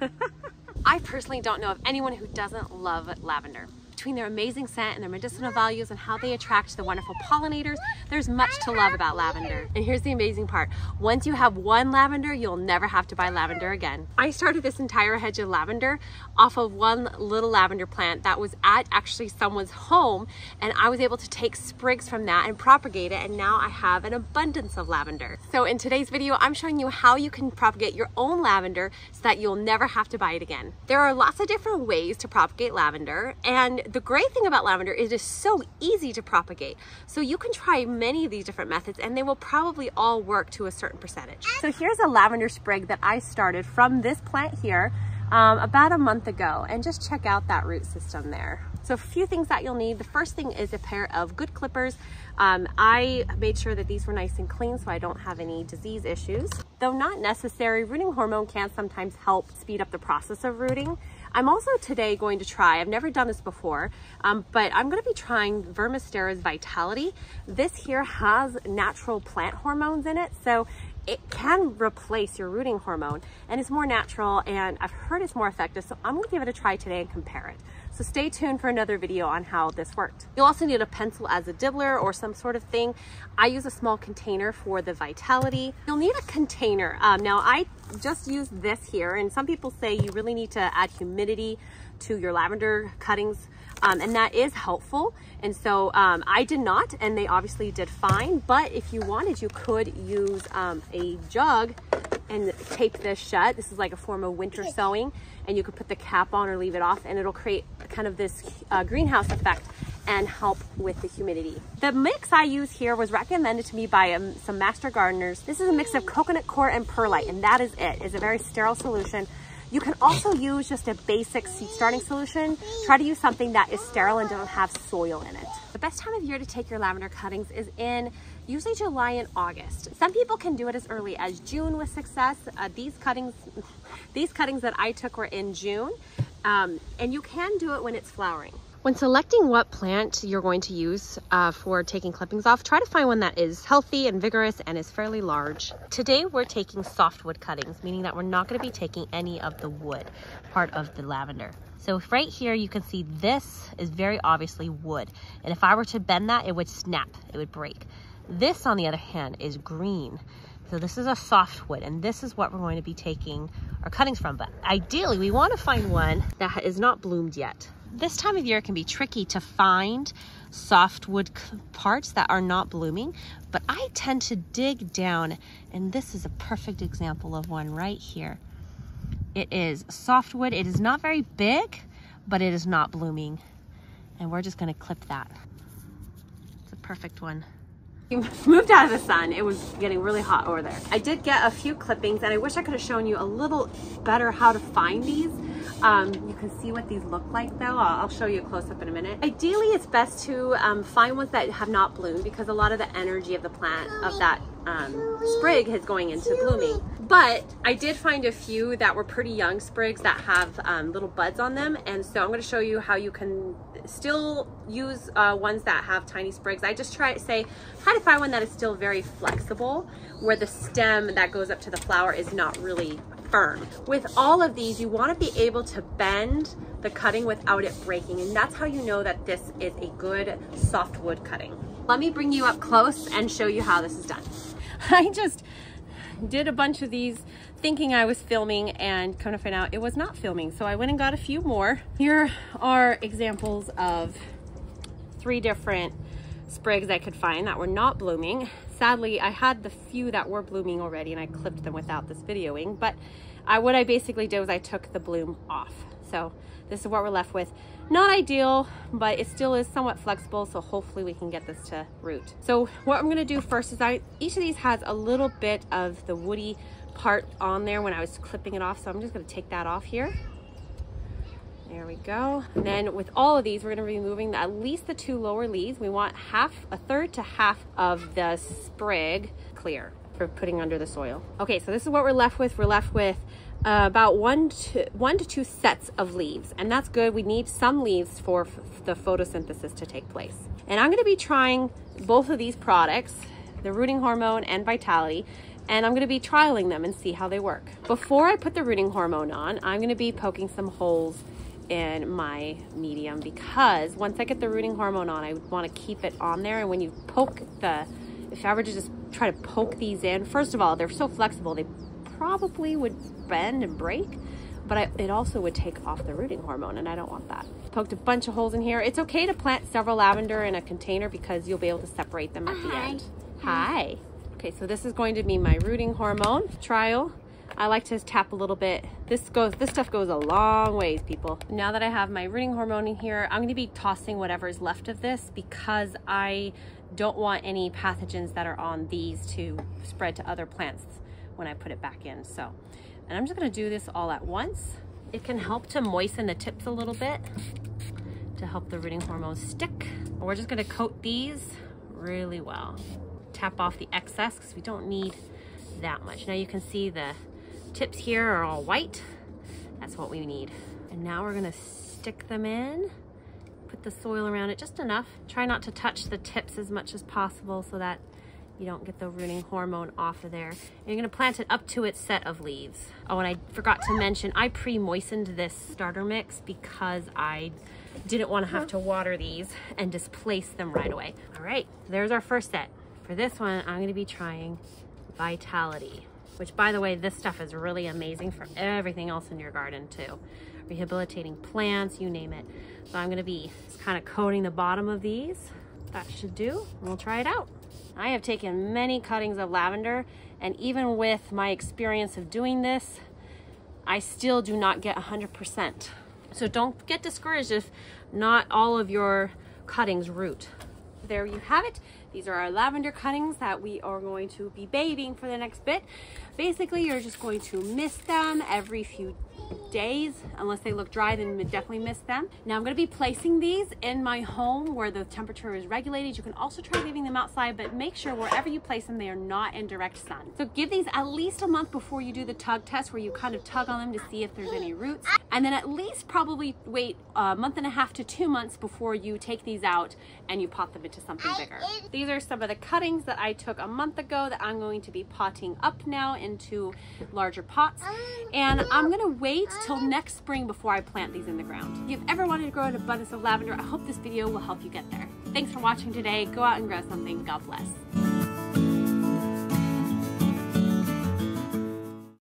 I personally don't know of anyone who doesn't love lavender between their amazing scent and their medicinal values and how they attract the wonderful pollinators, there's much to love about lavender. And here's the amazing part. Once you have one lavender, you'll never have to buy lavender again. I started this entire hedge of lavender off of one little lavender plant that was at actually someone's home and I was able to take sprigs from that and propagate it and now I have an abundance of lavender. So in today's video, I'm showing you how you can propagate your own lavender so that you'll never have to buy it again. There are lots of different ways to propagate lavender and the great thing about lavender is it's so easy to propagate. So you can try many of these different methods and they will probably all work to a certain percentage. So here's a lavender sprig that I started from this plant here um, about a month ago and just check out that root system there. So a few things that you'll need. The first thing is a pair of good clippers. Um, I made sure that these were nice and clean so I don't have any disease issues. Though not necessary, rooting hormone can sometimes help speed up the process of rooting. I'm also today going to try, I've never done this before, um, but I'm gonna be trying Vermisterra's Vitality. This here has natural plant hormones in it, so it can replace your rooting hormone and it's more natural and I've heard it's more effective. So I'm gonna give it a try today and compare it. So stay tuned for another video on how this worked. You'll also need a pencil as a dibbler or some sort of thing. I use a small container for the Vitality. You'll need a container. Um, now I just use this here and some people say you really need to add humidity to your lavender cuttings um, and that is helpful. And so um, I did not, and they obviously did fine. But if you wanted, you could use um, a jug and tape this shut. This is like a form of winter sowing, and you could put the cap on or leave it off, and it'll create kind of this uh, greenhouse effect and help with the humidity. The mix I use here was recommended to me by um, some master gardeners. This is a mix of coconut coir and perlite, and that is it. It's a very sterile solution. You can also use just a basic seed starting solution. Try to use something that is sterile and doesn't have soil in it. The best time of year to take your lavender cuttings is in usually July and August. Some people can do it as early as June with success. Uh, these cuttings, these cuttings that I took were in June, um, and you can do it when it's flowering. When selecting what plant you're going to use uh, for taking clippings off, try to find one that is healthy and vigorous and is fairly large. Today we're taking softwood cuttings, meaning that we're not going to be taking any of the wood part of the lavender. So right here you can see this is very obviously wood. And if I were to bend that, it would snap, it would break. This on the other hand is green. So this is a softwood and this is what we're going to be taking our cuttings from. But ideally we want to find one that is not bloomed yet this time of year can be tricky to find softwood parts that are not blooming, but I tend to dig down, and this is a perfect example of one right here. It is softwood. It is not very big, but it is not blooming. And we're just gonna clip that. It's a perfect one. Moved out of the sun. It was getting really hot over there. I did get a few clippings and I wish I could have shown you a little better how to find these. Um, you can see what these look like though. I'll, I'll show you a close up in a minute. Ideally, it's best to um, find ones that have not bloomed because a lot of the energy of the plant, of that um, sprig is going into blooming. But I did find a few that were pretty young sprigs that have um, little buds on them. And so I'm gonna show you how you can still use uh, ones that have tiny sprigs. I just try to say, try to find one that is still very flexible where the stem that goes up to the flower is not really firm. With all of these, you wanna be able to bend the cutting without it breaking. And that's how you know that this is a good softwood cutting. Let me bring you up close and show you how this is done. I just did a bunch of these thinking I was filming and kind of find out it was not filming. So I went and got a few more. Here are examples of three different sprigs I could find that were not blooming. Sadly, I had the few that were blooming already and I clipped them without this videoing, but I, what I basically did was I took the bloom off. So this is what we're left with. Not ideal, but it still is somewhat flexible, so hopefully we can get this to root. So what I'm gonna do first is I, each of these has a little bit of the woody part on there when I was clipping it off, so I'm just gonna take that off here. There we go. And then with all of these, we're gonna be removing at least the two lower leaves. We want half, a third to half of the sprig clear for putting under the soil. Okay, so this is what we're left with. We're left with uh, about one to, one to two sets of leaves, and that's good. We need some leaves for the photosynthesis to take place. And I'm gonna be trying both of these products, the rooting hormone and vitality, and I'm gonna be trialing them and see how they work. Before I put the rooting hormone on, I'm gonna be poking some holes in my medium because once I get the rooting hormone on, I wanna keep it on there. And when you poke the, if I were to just try to poke these in, first of all, they're so flexible, they probably would bend and break, but I, it also would take off the rooting hormone and I don't want that. Poked a bunch of holes in here. It's okay to plant several lavender in a container because you'll be able to separate them at the oh, Hi. end. Hi. Okay, so this is going to be my rooting hormone trial. I like to tap a little bit. This goes, this stuff goes a long ways, people. Now that I have my rooting hormone in here, I'm gonna be tossing whatever is left of this because I don't want any pathogens that are on these to spread to other plants when I put it back in. So, and I'm just gonna do this all at once. It can help to moisten the tips a little bit to help the rooting hormone stick. We're just gonna coat these really well. Tap off the excess because we don't need that much. Now you can see the tips here are all white. That's what we need. And now we're gonna stick them in, put the soil around it just enough. Try not to touch the tips as much as possible so that you don't get the rooting hormone off of there. And you're gonna plant it up to its set of leaves. Oh, and I forgot to mention, I pre-moistened this starter mix because I didn't wanna have to water these and displace them right away. All right, there's our first set. For this one, I'm gonna be trying Vitality, which by the way, this stuff is really amazing for everything else in your garden too. Rehabilitating plants, you name it. So I'm gonna be kind of coating the bottom of these. That should do, we'll try it out. I have taken many cuttings of lavender, and even with my experience of doing this, I still do not get 100%. So don't get discouraged if not all of your cuttings root. There you have it. These are our lavender cuttings that we are going to be babying for the next bit. Basically, you're just going to mist them every few days. Unless they look dry, then definitely mist them. Now I'm gonna be placing these in my home where the temperature is regulated. You can also try leaving them outside, but make sure wherever you place them, they are not in direct sun. So give these at least a month before you do the tug test where you kind of tug on them to see if there's any roots. And then at least probably wait a month and a half to two months before you take these out and you pot them into something bigger. These are some of the cuttings that I took a month ago that I'm going to be potting up now into larger pots. And I'm gonna wait till next spring before I plant these in the ground. If you've ever wanted to grow an abundance of lavender, I hope this video will help you get there. Thanks for watching today. Go out and grow something. God bless.